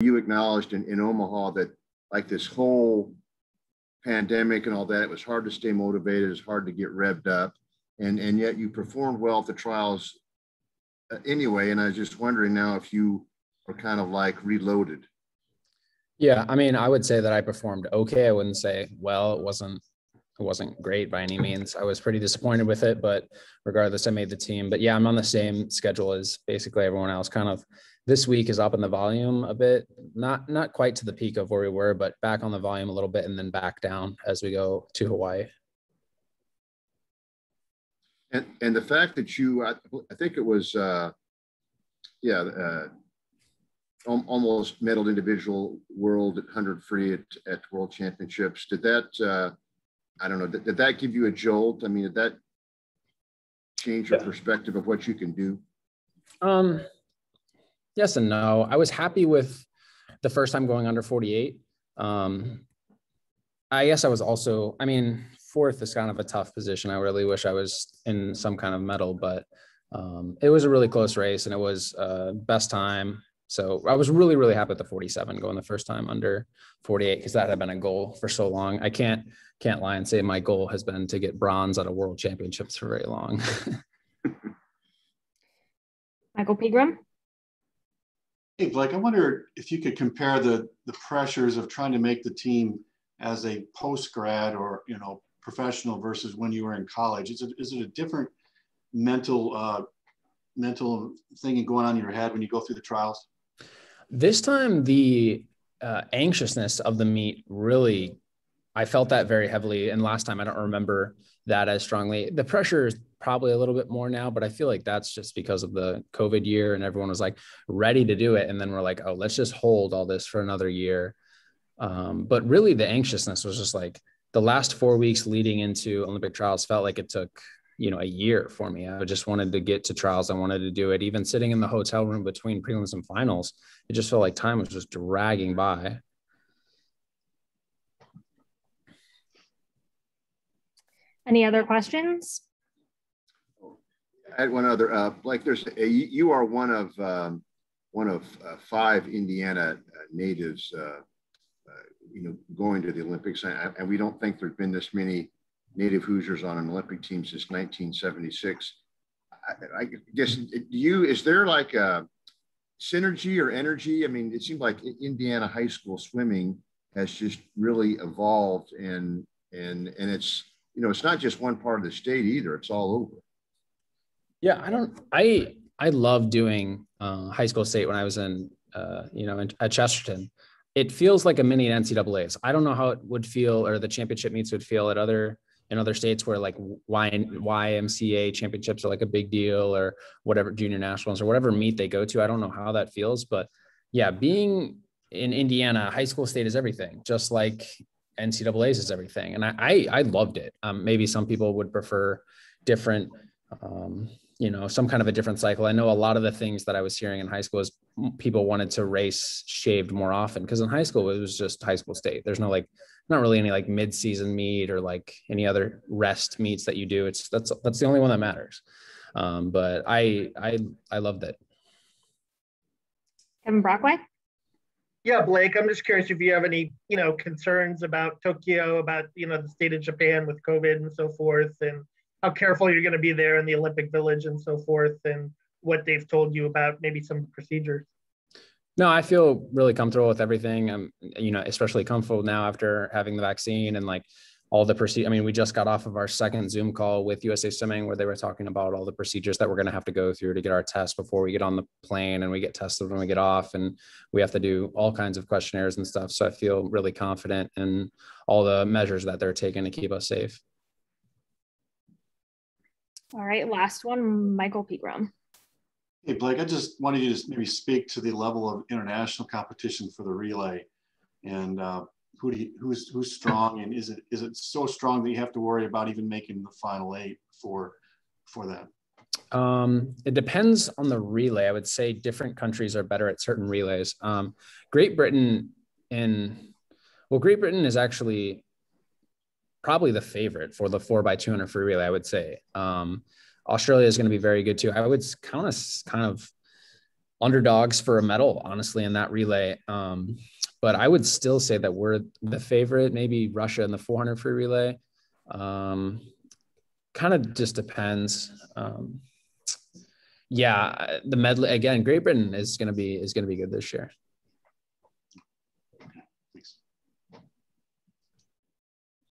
you acknowledged in, in Omaha that like this whole pandemic and all that, it was hard to stay motivated, it's hard to get revved up, and and yet you performed well at the trials uh, anyway. And I was just wondering now if you were kind of like reloaded. Yeah, I mean, I would say that I performed okay. I wouldn't say well. It wasn't it wasn't great by any means. I was pretty disappointed with it, but regardless, I made the team. But yeah, I'm on the same schedule as basically everyone else. Kind of this week is up in the volume a bit, not not quite to the peak of where we were, but back on the volume a little bit, and then back down as we go to Hawaii. And and the fact that you, I, I think it was, uh, yeah. Uh, almost medal individual world at 100 free at, at world championships. Did that, uh, I don't know, did, did, that give you a jolt? I mean, did that change your yeah. perspective of what you can do? Um, yes and no. I was happy with the first time going under 48. Um, I guess I was also, I mean, fourth is kind of a tough position. I really wish I was in some kind of medal, but um, it was a really close race and it was uh, best time so I was really, really happy with the 47 going the first time under 48 because that had been a goal for so long. I can't can't lie and say my goal has been to get bronze at a world championships for very long. Michael Pegram. Blake, I wonder if you could compare the the pressures of trying to make the team as a post grad or you know professional versus when you were in college. Is it is it a different mental uh, mental thing going on in your head when you go through the trials? This time, the uh, anxiousness of the meet really, I felt that very heavily. And last time, I don't remember that as strongly. The pressure probably a little bit more now, but I feel like that's just because of the COVID year and everyone was like ready to do it. And then we're like, oh, let's just hold all this for another year. Um, but really, the anxiousness was just like the last four weeks leading into Olympic trials felt like it took you know a year for me. I just wanted to get to trials. I wanted to do it. Even sitting in the hotel room between prelims and finals it just felt like time was just dragging by. Any other questions had one other uh, like there's a, you are one of um, one of uh, five indiana uh, natives uh, uh, you know going to the olympics and, and we don't think there's been this many Native Hoosiers on an Olympic team since 1976. I, I guess you is there like a synergy or energy? I mean, it seemed like Indiana high school swimming has just really evolved, and and and it's you know it's not just one part of the state either; it's all over. Yeah, I don't. I I love doing uh, high school state when I was in uh, you know in, at Chesterton. It feels like a mini NCAA's. I don't know how it would feel, or the championship meets would feel at other in other states where like y, YMCA championships are like a big deal or whatever junior nationals or whatever meet they go to. I don't know how that feels, but yeah, being in Indiana, high school state is everything, just like NCAA's is everything. And I, I, I loved it. Um, maybe some people would prefer different, um, you know, some kind of a different cycle. I know a lot of the things that I was hearing in high school is people wanted to race shaved more often because in high school it was just high school state. There's no like not really any like mid-season meet or like any other rest meets that you do. It's that's that's the only one that matters. Um, but I I I loved it. Kevin Brockway. Yeah, Blake, I'm just curious if you have any, you know, concerns about Tokyo, about, you know, the state of Japan with COVID and so forth, and how careful you're going to be there in the Olympic Village and so forth, and what they've told you about maybe some procedures. No, I feel really comfortable with everything. I'm, you know, especially comfortable now after having the vaccine and like all the procedure. I mean, we just got off of our second Zoom call with USA Swimming where they were talking about all the procedures that we're going to have to go through to get our test before we get on the plane and we get tested when we get off. And we have to do all kinds of questionnaires and stuff. So I feel really confident in all the measures that they're taking to keep us safe. All right. Last one, Michael Pegram. Hey, Blake, I just wanted you to maybe speak to the level of international competition for the relay and uh, who do you, who's, who's strong and is it, is it so strong that you have to worry about even making the final eight for, for that? Um, it depends on the relay. I would say different countries are better at certain relays. Um, Great Britain in, well, Great Britain is actually probably the favorite for the four by 200 free relay, I would say. Um, Australia is going to be very good too. I would kind of kind of underdogs for a medal, honestly, in that relay. Um, but I would still say that we're the favorite. Maybe Russia in the 400 free relay. Um, kind of just depends. Um, yeah, the medley again. Great Britain is going to be is going to be good this year.